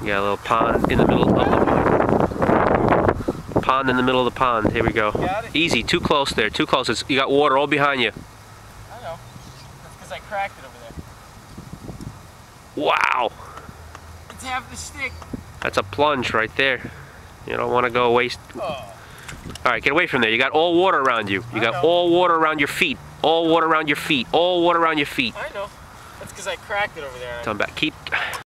You got a little pond in the middle of the pond in the middle of the pond. Here we go. Easy, too close there, too close. It's, you got water all behind you. I know. That's because I cracked it over there. Wow, It's half the stick. that's a plunge right there. You don't want to go waste. Oh. All right, get away from there. You got all water around you. You I got know. all water around your feet. All water around your feet. All water around your feet. I know. That's because I cracked it over there. Come back. Keep